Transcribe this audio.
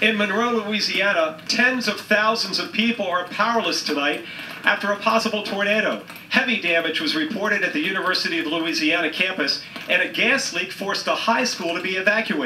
In Monroe, Louisiana, tens of thousands of people are powerless tonight after a possible tornado. Heavy damage was reported at the University of Louisiana campus, and a gas leak forced a high school to be evacuated.